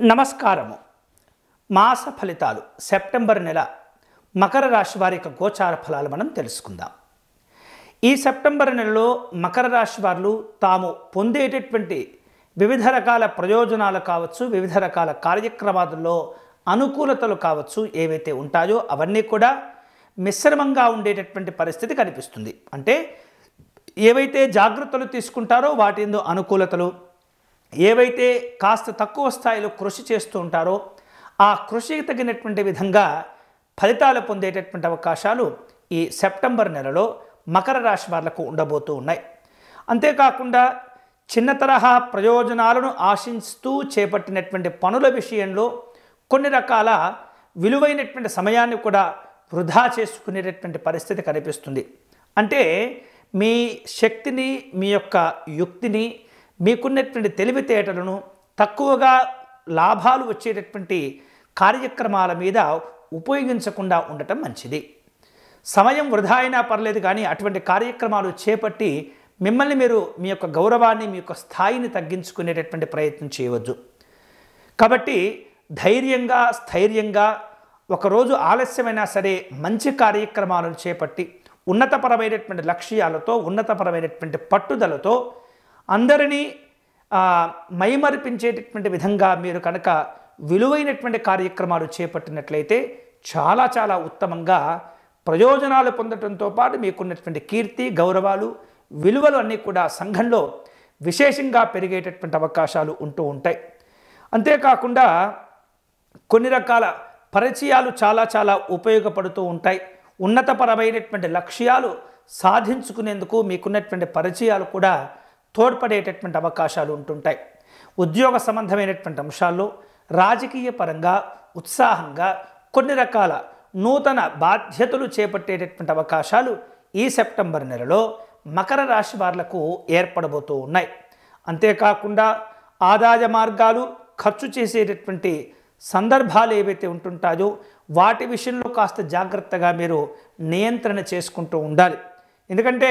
నమస్కారము. మాస ఫలితాలు సెప్టెంబర్ నెల మకర రాశి వారి యొక్క గోచార ఫలాలు మనం తెలుసుకుందాం. ఈ సెప్టెంబర్ నెలలో మకర రాశి వారు తాము పొందేటటువంటి వివిధ రకాల ప్రయోజనాలు కావచ్చు వివిధ రకాల కార్యక్రమాలలో అనుకూలతలు కావచ్చు ఏవైతే ఉంటాయో అవన్నీ కూడా మిశ్రమంగా ఉండేటటువంటి పరిస్థితి కనిపిస్తుంది. అంటే ఏవైతే జాగ్రత్తలు తీసుకుంటారో వాటి అనుకూలతలు ఏవైతే కాస్త తక్కువ స్థాయిలో కృషి చేస్తూ ఉంటారో ఆ కృషికి తగినటువంటి విధంగా ఫలితాలు పొందేటటువంటి అవకాశాలు ఈ సెప్టెంబర్ నెలలో మకర రాశి వాళ్ళకు ఉండబోతూ ఉన్నాయి. అంతేకాకుండా చిన్న తరహా ప్రయోజనాలను ఆశిస్తూ చేపట్టినటువంటి పనుల విషయంలో కొన్ని రకాల విలువైనటువంటి సమయాన్ని కూడా వృధా చేసుకునేటటువంటి పరిస్థితి కనిపిస్తుంది. అంటే మీ శక్తిని మీ యొక్క యుక్తిని మీకున్నటువంటి తెలివితేటలను తక్కువగా లాభాలు వచ్చేటటువంటి కార్యక్రమాల మీద ఉపయోగించకుండా ఉండటం మంచిది. సమయం వృధా అయినా పర్లేదు కానీ అటువంటి కార్యక్రమాలు చేపట్టి మిమ్మల్ని మీరు మీ యొక్క గౌరవాన్ని మీ యొక్క స్థాయిని తగ్గించుకునేటటువంటి ప్రయత్నం చేయవద్దు. కాబట్టి ధైర్యంగా స్థైర్యంగా ఒకరోజు ఆలస్యమైనా సరే మంచి కార్యక్రమాలను చేపట్టి ఉన్నతపరమైనటువంటి లక్ష్యాలతో ఉన్నతపరమైనటువంటి పట్టుదలతో అందరినీ మైమర్పించేటటువంటి విధంగా మీరు కనుక విలువైనటువంటి కార్యక్రమాలు చేపట్టినట్లయితే చాలా చాలా ఉత్తమంగా ప్రయోజనాలు పొందడంతో పాటు మీకున్నటువంటి కీర్తి గౌరవాలు విలువలు అన్నీ కూడా సంఘంలో విశేషంగా పెరిగేటటువంటి అవకాశాలు ఉంటూ ఉంటాయి. అంతేకాకుండా కొన్ని రకాల పరిచయాలు చాలా చాలా ఉపయోగపడుతూ ఉంటాయి. ఉన్నతపరమైనటువంటి లక్ష్యాలు సాధించుకునేందుకు మీకున్నటువంటి పరిచయాలు కూడా తోడ్పడేటటువంటి అవకాశాలు ఉంటుంటాయి. ఉద్యోగ సంబంధమైనటువంటి అంశాల్లో రాజకీయ పరంగా ఉత్సాహంగా కొన్ని రకాల నూతన బాధ్యతలు చేపట్టేటటువంటి అవకాశాలు ఈ సెప్టెంబర్ నెలలో మకర రాశి వాళ్ళకు ఏర్పడబోతూ ఉన్నాయి. అంతేకాకుండా ఆదాయ మార్గాలు ఖర్చు చేసేటటువంటి సందర్భాలు ఏవైతే ఉంటుంటాయో వాటి విషయంలో కాస్త జాగ్రత్తగా మీరు నియంత్రణ చేసుకుంటూ ఉండాలి. ఎందుకంటే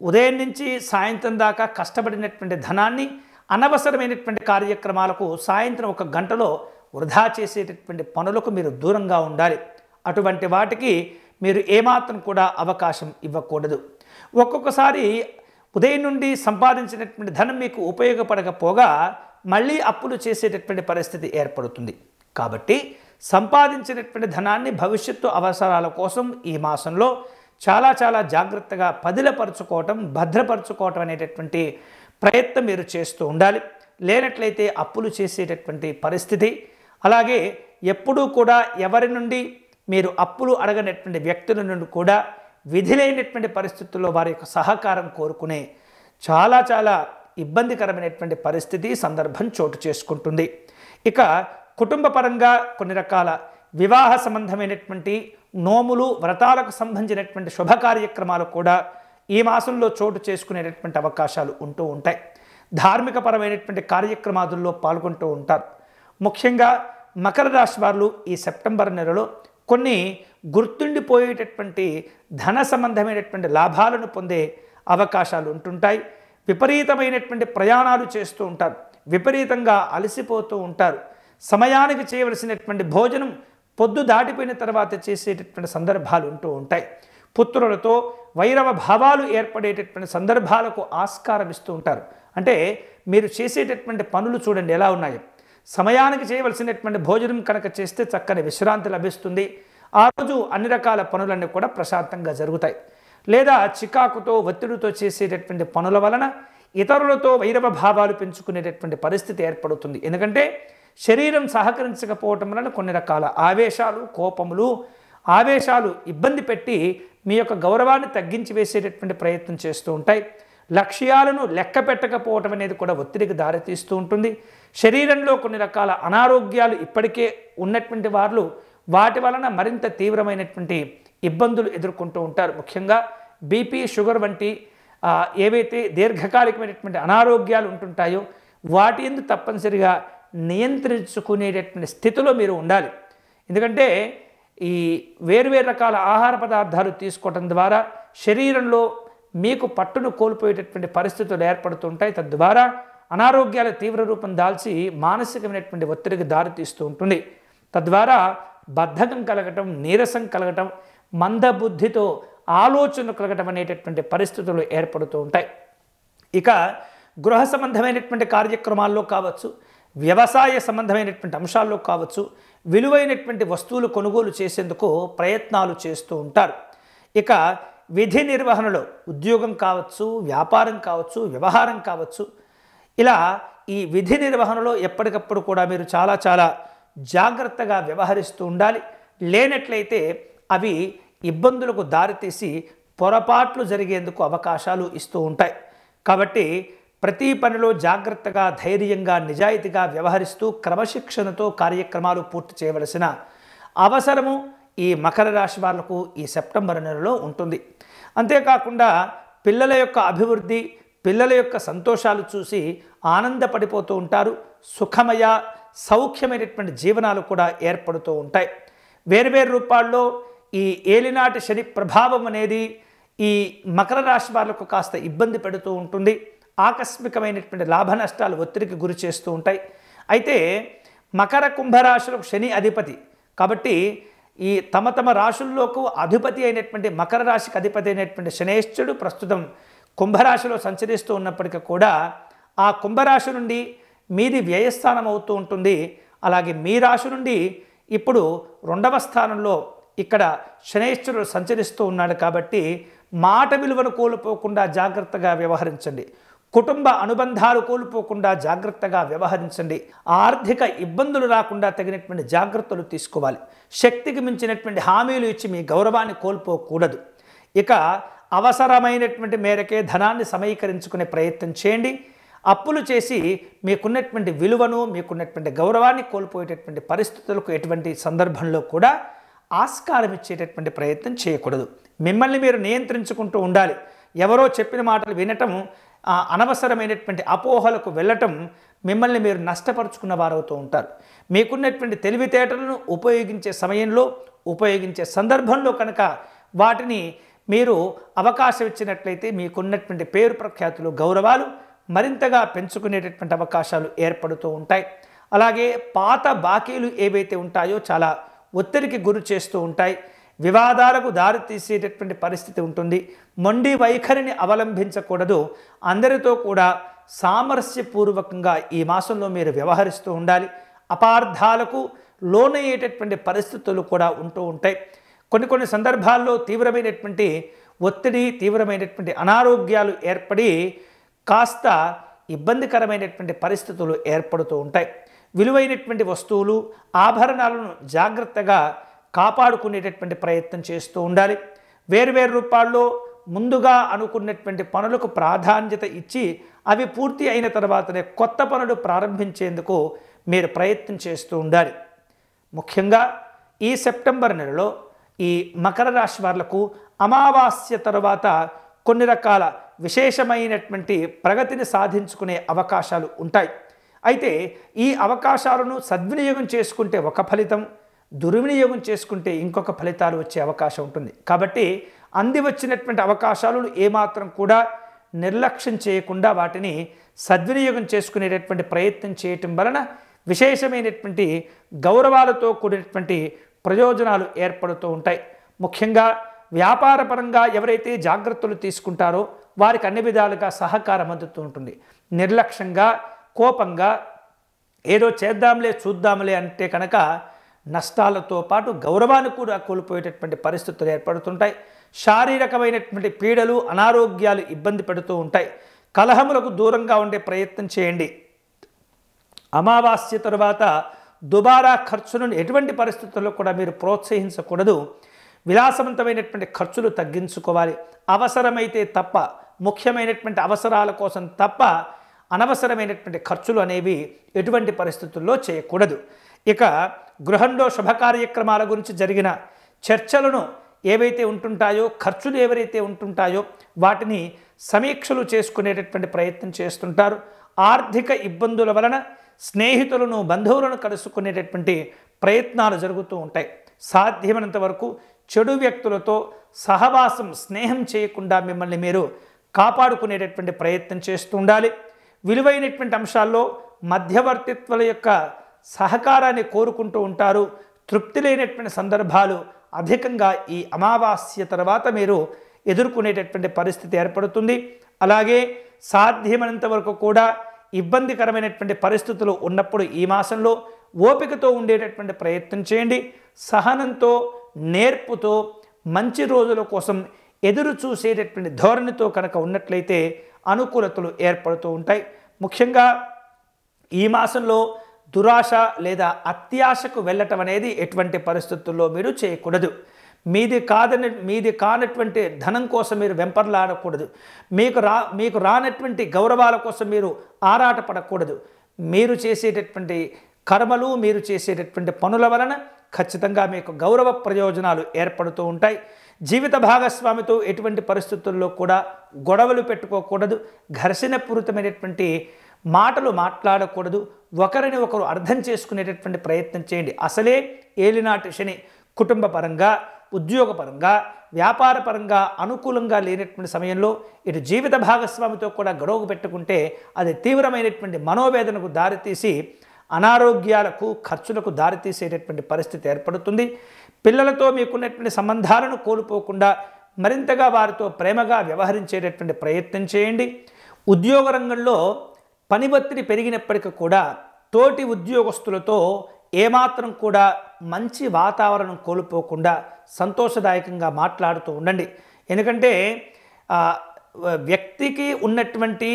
ఉదయం నుంచి సాయంత్రం దాకా కష్టపడినటువంటి ధనాన్ని అనవసరమైనటువంటి కార్యక్రమాలకు సాయంత్రం ఒక గంటలో వృధా చేసేటటువంటి పనులకు మీరు దూరంగా ఉండాలి. అటువంటి వాటికి మీరు ఏమాత్రం కూడా అవకాశం ఇవ్వకూడదు. ఒక్కొక్కసారి ఉదయం నుండి సంపాదించినటువంటి ధనం మీకు ఉపయోగపడకపోగా మళ్ళీ అప్పులు చేసేటటువంటి పరిస్థితి ఏర్పడుతుంది. కాబట్టి సంపాదించినటువంటి ధనాన్ని భవిష్యత్తు అవసరాల కోసం ఈ మాసంలో చాలా చాలా జాగ్రత్తగా పదిలపరుచుకోవటం భద్రపరుచుకోవటం అనేటటువంటి ప్రయత్నం మీరు చేస్తూ ఉండాలి. లేనట్లయితే అప్పులు చేసేటటువంటి పరిస్థితి. అలాగే ఎప్పుడూ కూడా ఎవరి నుండి మీరు అప్పులు అడగనటువంటి వ్యక్తుల నుండి కూడా విధిలేనటువంటి పరిస్థితుల్లో వారి యొక్క సహకారం కోరుకునే చాలా చాలా ఇబ్బందికరమైనటువంటి పరిస్థితి సందర్భం చోటు చేసుకుంటుంది. ఇక కుటుంబ పరంగా కొన్ని రకాల వివాహ సంబంధమైనటువంటి నోములు వ్రతాలకు సంబంధించినటువంటి శుభ కార్యక్రమాలు కూడా ఈ మాసంలో చోటు చేసుకునేటటువంటి అవకాశాలు ఉంటూ ఉంటాయి. ధార్మికపరమైనటువంటి కార్యక్రమాదుల్లో పాల్గొంటూ ఉంటారు. ముఖ్యంగా మకర రాశి వారు ఈ సెప్టెంబర్ నెలలో కొన్ని గుర్తుండిపోయేటటువంటి ధన సంబంధమైనటువంటి లాభాలను పొందే అవకాశాలు ఉంటుంటాయి. విపరీతమైనటువంటి ప్రయాణాలు చేస్తూ ఉంటారు. విపరీతంగా అలసిపోతూ ఉంటారు. సమయానికి చేయవలసినటువంటి భోజనం పొద్దు దాటిపోయిన తర్వాత చేసేటటువంటి సందర్భాలు ఉంటూ ఉంటాయి. పుత్రులతో వైరవ భావాలు ఏర్పడేటటువంటి సందర్భాలకు ఆస్కారం ఇస్తూ ఉంటారు. అంటే మీరు చేసేటటువంటి పనులు చూడండి ఎలా ఉన్నాయో. సమయానికి చేయవలసినటువంటి భోజనం కనుక చేస్తే చక్కని విశ్రాంతి లభిస్తుంది. ఆ రోజు అన్ని రకాల పనులన్నీ కూడా ప్రశాంతంగా జరుగుతాయి. లేదా చికాకుతో ఒత్తిడితో చేసేటటువంటి పనుల వలన ఇతరులతో వైరవ భావాలు పెంచుకునేటటువంటి పరిస్థితి ఏర్పడుతుంది. ఎందుకంటే శరీరం సహకరించకపోవటం వలన కొన్ని రకాల ఆవేశాలు కోపములు ఆవేశాలు ఇబ్బంది పెట్టి మీ యొక్క గౌరవాన్ని తగ్గించి వేసేటటువంటి ప్రయత్నం చేస్తూ ఉంటాయి. లక్ష్యాలను లెక్క పెట్టకపోవటం అనేది కూడా ఒత్తిడికి దారితీస్తూ ఉంటుంది. శరీరంలో కొన్ని రకాల అనారోగ్యాలు ఇప్పటికే ఉన్నటువంటి వారు వాటి వలన మరింత తీవ్రమైనటువంటి ఇబ్బందులు ఎదుర్కొంటూ ఉంటారు. ముఖ్యంగా బీపీ షుగర్ వంటి ఏవైతే దీర్ఘకాలికమైనటువంటి అనారోగ్యాలు ఉంటుంటాయో వాటి ఎందు తప్పనిసరిగా నియంత్రించుకునేటటువంటి స్థితిలో మీరు ఉండాలి. ఎందుకంటే ఈ వేరువేరు రకాల ఆహార పదార్థాలు తీసుకోవటం ద్వారా శరీరంలో మీకు పట్టును కోల్పోయేటటువంటి పరిస్థితులు ఏర్పడుతుంటాయి. తద్వారా అనారోగ్యాల తీవ్ర రూపం దాల్చి మానసికమైనటువంటి ఒత్తిడికి దారితీస్తూ ఉంటుంది. తద్వారా బద్ధకం కలగటం నీరసం కలగటం మందబుద్ధితో ఆలోచన కలగటం అనేటటువంటి పరిస్థితులు ఏర్పడుతూ ఉంటాయి. ఇక గృహ సంబంధమైనటువంటి కార్యక్రమాల్లో కావచ్చు వ్యవసాయ సంబంధమైనటువంటి అంశాల్లో కావచ్చు విలువైనటువంటి వస్తువులు కొనుగోలు చేసేందుకు ప్రయత్నాలు చేస్తూ ఉంటారు. ఇక విధి నిర్వహణలో ఉద్యోగం కావచ్చు వ్యాపారం కావచ్చు వ్యవహారం కావచ్చు ఇలా ఈ విధి నిర్వహణలో ఎప్పటికప్పుడు కూడా మీరు చాలా చాలా జాగ్రత్తగా వ్యవహరిస్తూ ఉండాలి. లేనట్లయితే అవి ఇబ్బందులకు దారితీసి పొరపాట్లు జరిగేందుకు అవకాశాలు ఇస్తూ ఉంటాయి. కాబట్టి ప్రతి పనిలో జాగ్రత్తగా ధైర్యంగా నిజాయితీగా వ్యవహరిస్తూ క్రమశిక్షణతో కార్యక్రమాలు పూర్తి చేయవలసిన అవసరము ఈ మకర రాశి వాళ్ళకు ఈ సెప్టెంబర్ నెలలో ఉంటుంది. అంతేకాకుండా పిల్లల యొక్క అభివృద్ధి పిల్లల యొక్క సంతోషాలు చూసి ఆనందపడిపోతూ ఉంటారు. సుఖమయ సౌఖ్యమైనటువంటి జీవనాలు కూడా ఏర్పడుతూ ఉంటాయి. వేరువేరు రూపాల్లో ఈ ఏలినాటి శని ప్రభావం అనేది ఈ మకర రాశి వాళ్ళకు కాస్త ఇబ్బంది పెడుతూ ఉంటుంది. ఆకస్మికమైనటువంటి లాభ నష్టాలు ఒత్తిడికి గురి చేస్తూ ఉంటాయి. అయితే మకర కుంభరాశులకు శని అధిపతి కాబట్టి ఈ తమ తమ రాశుల్లోకు అధిపతి అయినటువంటి మకర రాశికి అధిపతి అయినటువంటి శనేశ్వరుడు ప్రస్తుతం కుంభరాశిలో సంచరిస్తూ ఉన్నప్పటికీ కూడా ఆ కుంభరాశి నుండి మీది వ్యయస్థానం అవుతూ ఉంటుంది. అలాగే మీ రాశి నుండి ఇప్పుడు రెండవ స్థానంలో ఇక్కడ శనేశ్వరుడు సంచరిస్తూ ఉన్నాడు కాబట్టి మాట విలువను కోల్పోకుండా జాగ్రత్తగా వ్యవహరించండి. కుటుంబ అనుబంధాలు కోల్పోకుండా జాగ్రత్తగా వ్యవహరించండి. ఆర్థిక ఇబ్బందులు రాకుండా తగినటువంటి జాగ్రత్తలు తీసుకోవాలి. శక్తికి మించినటువంటి హామీలు ఇచ్చి మీ గౌరవాన్ని కోల్పోకూడదు. ఇక అవసరమైనటువంటి మేరకే ధనాన్ని సమీకరించుకునే ప్రయత్నం చేయండి. అప్పులు చేసి మీకున్నటువంటి విలువను మీకున్నటువంటి గౌరవాన్ని కోల్పోయేటటువంటి పరిస్థితులకు ఎటువంటి సందర్భంలో కూడా ఆస్కారం ఇచ్చేటటువంటి ప్రయత్నం చేయకూడదు. మిమ్మల్ని మీరు నియంత్రించుకుంటూ ఉండాలి. ఎవరో చెప్పిన మాటలు వినటం అనవసరమైనటువంటి అపోహలకు వెళ్ళటం మిమ్మల్ని మీరు నష్టపరుచుకున్న వారవుతూ ఉంటారు. మీకున్నటువంటి తెలివితేటలను ఉపయోగించే సమయంలో ఉపయోగించే సందర్భంలో కనుక వాటిని మీరు అవకాశం ఇచ్చినట్లయితే మీకున్నటువంటి పేరు ప్రఖ్యాతులు గౌరవాలు మరింతగా పెంచుకునేటటువంటి అవకాశాలు ఏర్పడుతూ ఉంటాయి. అలాగే పాత బాకీలు ఏవైతే ఉంటాయో చాలా ఒత్తిడికి గురి చేస్తూ ఉంటాయి. వివాదాలకు దారి తీసేటటువంటి పరిస్థితి ఉంటుంది. మొండి వైఖరిని అవలంబించకూడదు. అందరితో కూడా సామరస్యపూర్వకంగా ఈ మాసంలో మీరు వ్యవహరిస్తూ ఉండాలి. అపార్థాలకు లోనయ్యేటటువంటి పరిస్థితులు కూడా ఉంటూ ఉంటాయి. కొన్ని కొన్ని సందర్భాల్లో తీవ్రమైనటువంటి ఒత్తిడి తీవ్రమైనటువంటి అనారోగ్యాలు ఏర్పడి కాస్త ఇబ్బందికరమైనటువంటి పరిస్థితులు ఏర్పడుతూ ఉంటాయి. విలువైనటువంటి వస్తువులు ఆభరణాలను జాగ్రత్తగా కాపాడుకునేటటువంటి ప్రయత్నం చేస్తూ ఉండాలి. వేరువేరు రూపాల్లో ముందుగా అనుకున్నటువంటి పనులకు ప్రాధాన్యత ఇచ్చి అవి పూర్తి అయిన తర్వాతనే కొత్త పనులు ప్రారంభించేందుకు మీరు ప్రయత్నం చేస్తూ ఉండాలి. ముఖ్యంగా ఈ సెప్టెంబర్ నెలలో ఈ మకర రాశి వాళ్ళకు అమావాస్య తర్వాత కొన్ని రకాల విశేషమైనటువంటి ప్రగతిని సాధించుకునే అవకాశాలు ఉంటాయి. అయితే ఈ అవకాశాలను సద్వినియోగం చేసుకుంటే ఒక ఫలితం దుర్వినియోగం చేసుకుంటే ఇంకొక ఫలితాలు వచ్చే అవకాశం ఉంటుంది. కాబట్టి అంది వచ్చినటువంటి అవకాశాలను ఏమాత్రం కూడా నిర్లక్ష్యం చేయకుండా వాటిని సద్వినియోగం చేసుకునేటటువంటి ప్రయత్నం చేయటం వలన విశేషమైనటువంటి గౌరవాలతో కూడినటువంటి ప్రయోజనాలు ఏర్పడుతూ ఉంటాయి. ముఖ్యంగా వ్యాపారపరంగా ఎవరైతే జాగ్రత్తలు తీసుకుంటారో వారికి అన్ని విధాలుగా సహకారం అందుతూ ఉంటుంది. నిర్లక్ష్యంగా కోపంగా ఏదో చేద్దాంలే చూద్దాంలే అంటే కనుక నష్టాలతో పాటు గౌరవాన్ని కూడా కోల్పోయేటటువంటి పరిస్థితులు ఏర్పడుతుంటాయి. శారీరకమైనటువంటి పీడలు అనారోగ్యాలు ఇబ్బంది పెడుతూ ఉంటాయి. కలహములకు దూరంగా ఉండే ప్రయత్నం చేయండి. అమావాస్య తరువాత దుబారా ఖర్చులను ఎటువంటి పరిస్థితుల్లో కూడా మీరు ప్రోత్సహించకూడదు. విలాసవంతమైనటువంటి ఖర్చులు తగ్గించుకోవాలి. అవసరమైతే తప్ప ముఖ్యమైనటువంటి అవసరాల కోసం తప్ప అనవసరమైనటువంటి ఖర్చులు అనేవి ఎటువంటి పరిస్థితుల్లో చేయకూడదు. ఇక గృహంలో శుభ కార్యక్రమాల గురించి జరిగిన చర్చలను ఏవైతే ఉంటుంటాయో ఖర్చులు ఎవరైతే ఉంటుంటాయో వాటిని సమీక్షలు చేసుకునేటటువంటి ప్రయత్నం చేస్తుంటారు. ఆర్థిక ఇబ్బందుల వలన స్నేహితులను బంధువులను కలుసుకునేటటువంటి ప్రయత్నాలు జరుగుతూ ఉంటాయి. సాధ్యమైనంత వరకు చెడు వ్యక్తులతో సహవాసం స్నేహం చేయకుండా మిమ్మల్ని మీరు కాపాడుకునేటటువంటి ప్రయత్నం చేస్తూ ఉండాలి. విలువైనటువంటి అంశాల్లో మధ్యవర్తిత్వాల యొక్క సహకారాన్ని కోరుకుంటూ ఉంటారు. తృప్తి లేనటువంటి సందర్భాలు అధికంగా ఈ అమావాస్య తర్వాత మీరు ఎదుర్కొనేటటువంటి పరిస్థితి ఏర్పడుతుంది. అలాగే సాధ్యమైనంత వరకు కూడా ఇబ్బందికరమైనటువంటి పరిస్థితులు ఉన్నప్పుడు ఈ మాసంలో ఓపికతో ఉండేటటువంటి ప్రయత్నం చేయండి. సహనంతో నేర్పుతో మంచి రోజుల కోసం ఎదురు చూసేటటువంటి ధోరణితో కనుక ఉన్నట్లయితే అనుకూలతలు ఏర్పడుతూ ఉంటాయి. ముఖ్యంగా ఈ మాసంలో దురాశ లేదా అత్యాశకు వెళ్ళటం అనేది ఎటువంటి పరిస్థితుల్లో మీరు చేయకూడదు. మీది కాదని మీది కానటువంటి ధనం కోసం మీరు వెంపర్లాడకూడదు. మీకు రా మీకు రానటువంటి గౌరవాల కోసం మీరు ఆరాటపడకూడదు. మీరు చేసేటటువంటి కర్మలు మీరు చేసేటటువంటి పనుల వలన ఖచ్చితంగా మీకు గౌరవ ప్రయోజనాలు ఏర్పడుతూ ఉంటాయి. జీవిత భాగస్వామితో ఎటువంటి పరిస్థితుల్లో కూడా గొడవలు పెట్టుకోకూడదు. ఘర్షణపూరితమైనటువంటి మాటలు మాట్లాడకూడదు ఒకరిని ఒకరు అర్థం చేసుకునేటటువంటి ప్రయత్నం చేయండి. అసలే ఏలినాటి శని కుటుంబ పరంగా ఉద్యోగపరంగా వ్యాపారపరంగా అనుకూలంగా లేనటువంటి సమయంలో ఇటు జీవిత భాగస్వామితో కూడా గొడవ పెట్టుకుంటే అది తీవ్రమైనటువంటి మనోవేదనకు దారితీసి అనారోగ్యాలకు ఖర్చులకు దారితీసేటటువంటి పరిస్థితి ఏర్పడుతుంది. పిల్లలతో మీకున్నటువంటి సంబంధాలను కోల్పోకుండా మరింతగా వారితో ప్రేమగా వ్యవహరించేటటువంటి ప్రయత్నం చేయండి. ఉద్యోగ రంగంలో పని ఒత్తిడి పెరిగినప్పటికీ కూడా తోటి ఉద్యోగస్తులతో ఏమాత్రం కూడా మంచి వాతావరణం కోల్పోకుండా సంతోషదాయకంగా మాట్లాడుతూ ఉండండి. ఎందుకంటే వ్యక్తికి ఉన్నటువంటి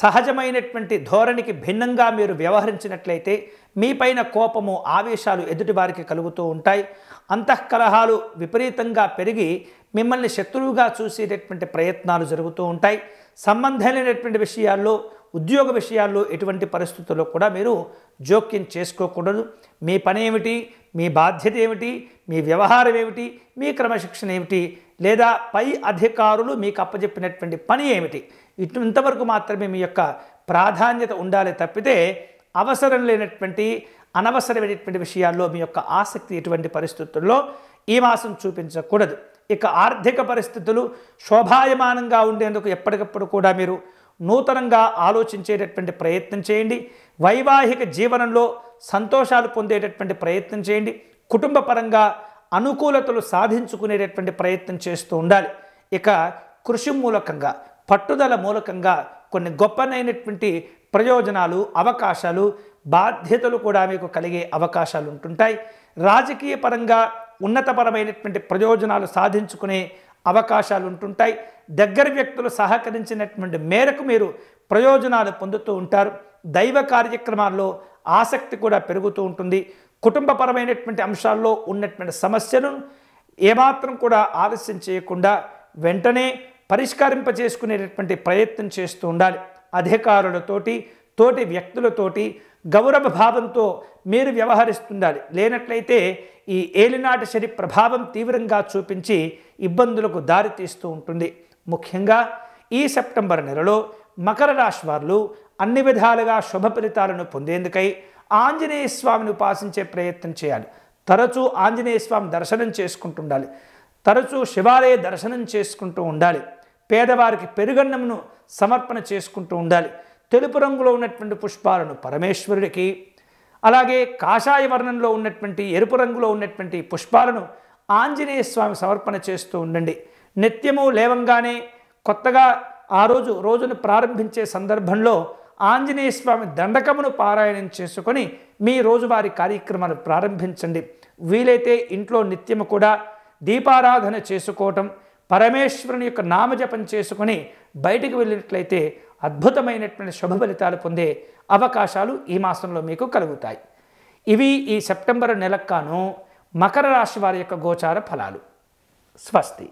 సహజమైనటువంటి ధోరణికి భిన్నంగా మీరు వ్యవహరించినట్లయితే మీపైన కోపము ఆవేశాలు ఎదుటివారికి కలుగుతూ ఉంటాయి. అంతఃకలహాలు విపరీతంగా పెరిగి మిమ్మల్ని శత్రువుగా చూసేటటువంటి ప్రయత్నాలు జరుగుతూ ఉంటాయి. సంబంధం లేనటువంటి విషయాల్లో ఉద్యోగ విషయాల్లో ఎటువంటి పరిస్థితుల్లో కూడా మీరు జోక్యం చేసుకోకూడదు. మీ పని ఏమిటి? మీ బాధ్యత ఏమిటి? మీ వ్యవహారం ఏమిటి? మీ క్రమశిక్షణ ఏమిటి? లేదా పై అధికారులు మీకు అప్పచెప్పినటువంటి పని ఏమిటి? ఇటు ఇంతవరకు మాత్రమే మీ యొక్క ప్రాధాన్యత ఉండాలి తప్పితే అవసరం లేనటువంటి అనవసరమైనటువంటి విషయాల్లో మీ యొక్క ఆసక్తి ఎటువంటి పరిస్థితుల్లో ఈ మాసం చూపించకూడదు. ఇక ఆర్థిక పరిస్థితులు శోభాయమానంగా ఉండేందుకు ఎప్పటికప్పుడు కూడా మీరు నూతనంగా ఆలోచించేటటువంటి ప్రయత్నం చేయండి. వైవాహిక జీవనంలో సంతోషాలు పొందేటటువంటి ప్రయత్నం చేయండి. కుటుంబ పరంగా అనుకూలతలు సాధించుకునేటటువంటి ప్రయత్నం చేస్తూ ఉండాలి. ఇక కృషి మూలకంగా పట్టుదల మూలకంగా కొన్ని గొప్పనైనటువంటి ప్రయోజనాలు అవకాశాలు బాధ్యతలు కూడా మీకు కలిగే అవకాశాలు ఉంటుంటాయి. రాజకీయ పరంగా ఉన్నతపరమైనటువంటి ప్రయోజనాలు సాధించుకునే అవకాశాలు ఉంటుంటాయి. దగ్గర వ్యక్తులు సహకరించినటువంటి మేరకు మీరు ప్రయోజనాలు పొందుతూ ఉంటారు. దైవ కార్యక్రమాల్లో ఆసక్తి కూడా పెరుగుతూ ఉంటుంది. కుటుంబపరమైనటువంటి అంశాల్లో ఉన్నటువంటి సమస్యలను ఏమాత్రం కూడా ఆలస్యం చేయకుండా వెంటనే పరిష్కరింపచేసుకునేటటువంటి ప్రయత్నం చేస్తూ ఉండాలి. అధికారులతోటి తోటి వ్యక్తులతోటి గౌరవ భావంతో మీరు వ్యవహరిస్తుండాలి. లేనట్లయితే ఈ ఏలినాటి శని ప్రభావం తీవ్రంగా చూపించి ఇబ్బందులకు దారితీస్తూ ఉంటుంది. ముఖ్యంగా ఈ సెప్టెంబర్ నెలలో మకర రాశి వారు అన్ని విధాలుగా శుభ ఫలితాలను పొందేందుకై ఆంజనేయ స్వామిని ఉపాసించే ప్రయత్నం చేయాలి. తరచూ ఆంజనేయ స్వామి దర్శనం చేసుకుంటుండాలి. తరచూ శివాలయ దర్శనం చేసుకుంటూ ఉండాలి. పేదవారికి పెరుగన్నమును సమర్పణ చేసుకుంటూ ఉండాలి. తెలుపు రంగులో ఉన్నటువంటి పుష్పాలను పరమేశ్వరుడికి అలాగే కాషాయ వర్ణంలో ఉన్నటువంటి ఎరుపు రంగులో ఉన్నటువంటి పుష్పాలను ఆంజనేయ స్వామి సమర్పణ చేస్తూ ఉండండి. నిత్యము లేవంగానే కొత్తగా ఆ రోజు రోజును ప్రారంభించే సందర్భంలో ఆంజనేయ స్వామి దండకమును పారాయణం చేసుకొని మీ రోజువారీ కార్యక్రమాలు ప్రారంభించండి. వీలైతే ఇంట్లో నిత్యము కూడా దీపారాధన చేసుకోవటం పరమేశ్వరుని యొక్క నామజపం చేసుకొని బయటికి వెళ్ళినట్లయితే అద్భుతమైనటువంటి శుభ ఫలితాలు పొందే అవకాశాలు ఈ మాసంలో మీకు కలుగుతాయి. ఇవి ఈ సెప్టెంబర్ నెలకు గాను మకర రాశి వారి యొక్క గోచార ఫలాలు. స్వస్తి.